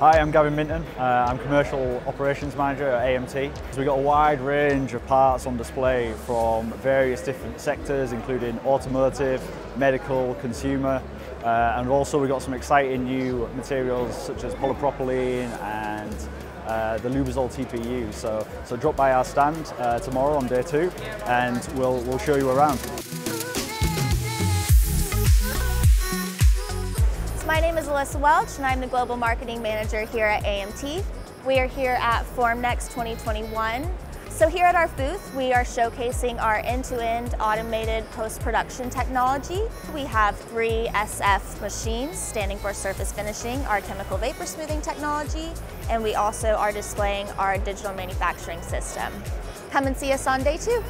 Hi, I'm Gavin Minton. Uh, I'm Commercial Operations Manager at AMT. So we've got a wide range of parts on display from various different sectors, including automotive, medical, consumer, uh, and also we've got some exciting new materials such as polypropylene and uh, the Lubrizol TPU. So, so drop by our stand uh, tomorrow on day two and we'll, we'll show you around. My name is Alyssa Welch and I'm the Global Marketing Manager here at AMT. We are here at Formnext 2021. So here at our booth, we are showcasing our end-to-end -end automated post-production technology. We have three SF machines standing for surface finishing, our chemical vapor smoothing technology, and we also are displaying our digital manufacturing system. Come and see us on day two.